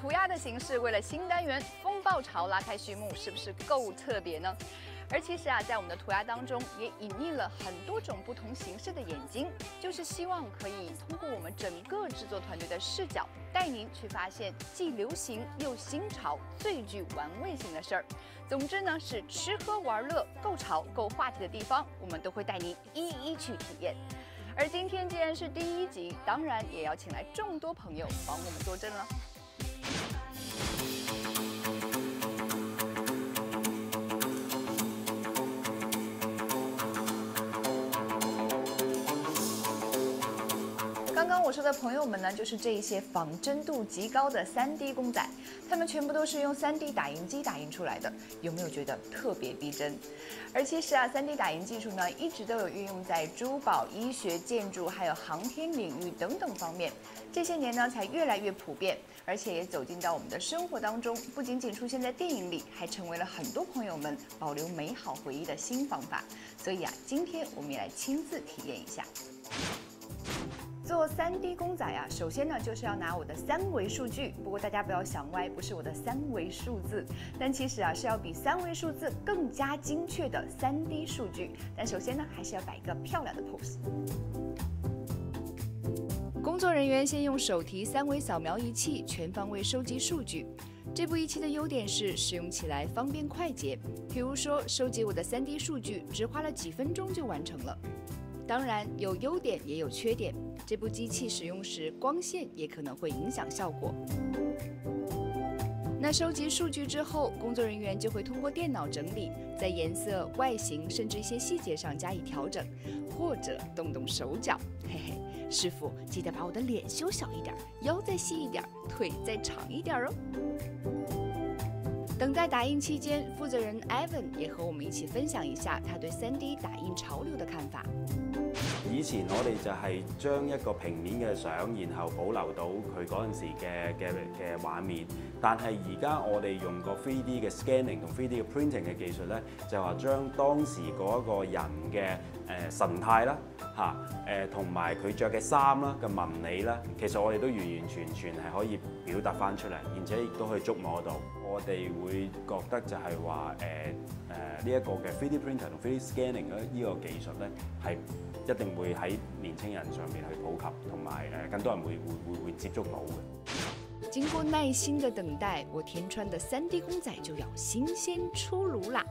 涂鸦的形式为了新单元风暴潮拉开序幕，是不是够特别呢？而其实啊，在我们的涂鸦当中也隐匿了很多种不同形式的眼睛，就是希望可以通过我们整个制作团队的视角，带您去发现既流行又新潮、最具玩味性的事儿。总之呢，是吃喝玩乐够潮够话题的地方，我们都会带您一一去体验。而今天既然是第一集，当然也要请来众多朋友帮我们作证了。Bye. 我说的朋友们呢，就是这一些仿真度极高的 3D 公仔，他们全部都是用 3D 打印机打印出来的，有没有觉得特别逼真？而其实啊，3D 打印技术呢，一直都有运用在珠宝、医学、建筑，还有航天领域等等方面。这些年呢，才越来越普遍，而且也走进到我们的生活当中，不仅仅出现在电影里，还成为了很多朋友们保留美好回忆的新方法。所以啊，今天我们也来亲自体验一下。做 3D 公仔啊，首先呢就是要拿我的三维数据。不过大家不要想歪，不是我的三维数字，但其实啊是要比三维数字更加精确的 3D 数据。但首先呢，还是要摆一个漂亮的 pose。工作人员先用手提三维扫描仪器全方位收集数据。这部仪器的优点是使用起来方便快捷，比如说收集我的 3D 数据只花了几分钟就完成了。当然有优点也有缺点，这部机器使用时光线也可能会影响效果。那收集数据之后，工作人员就会通过电脑整理，在颜色、外形甚至一些细节上加以调整，或者动动手脚。嘿嘿，师傅记得把我的脸修小一点，腰再细一点，腿再长一点哦。等待打印期间，负责人 Evan 也和我们一起分享一下他对 3D 打印潮流的看法。以前我哋就係將一個平面嘅相，然後保留到佢嗰陣時嘅嘅嘅畫面。但係而家我哋用個 3D 嘅 scanning 同 3D 嘅 printing 嘅技術咧，就話將當時嗰一個人嘅誒、神態啦，嚇誒同埋佢着嘅衫啦嘅紋理啦，其實我哋都完完全全係可以表達翻出嚟，而且亦都可以觸摸到。我哋會覺得就係話誒誒呢一個嘅 3D printer 同 3D scanning 咧，呢個技術咧係一定會喺年輕人上面去普及，同埋誒更多人會會會會接觸到嘅。經過耐心的等待，我田川的 3D 公仔就要新鮮出爐啦！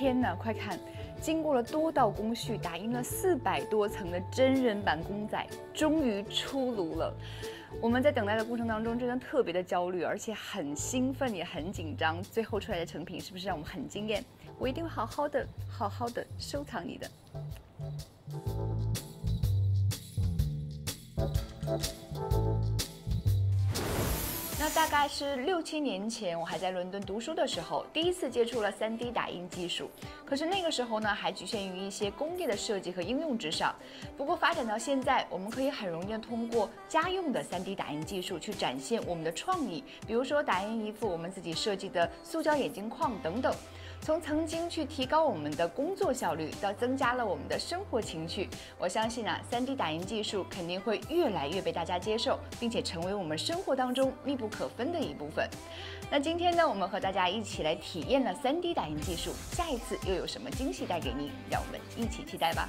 天哪，快看！经过了多道工序，打印了四百多层的真人版公仔，终于出炉了。我们在等待的过程当中，真的特别的焦虑，而且很兴奋，也很紧张。最后出来的成品是不是让我们很惊艳？我一定会好好的、好好的收藏你的。那大概是六七年前，我还在伦敦读书的时候，第一次接触了 3D 打印技术。可是那个时候呢，还局限于一些工业的设计和应用之上。不过发展到现在，我们可以很容易的通过家用的 3D 打印技术去展现我们的创意，比如说打印一副我们自己设计的塑胶眼镜框等等。从曾经去提高我们的工作效率，到增加了我们的生活情趣，我相信啊，3D 打印技术肯定会越来越被大家接受，并且成为我们生活当中密不可分的一部分。那今天呢，我们和大家一起来体验了 3D 打印技术，下一次又有什么惊喜带给你？让我们一起期待吧。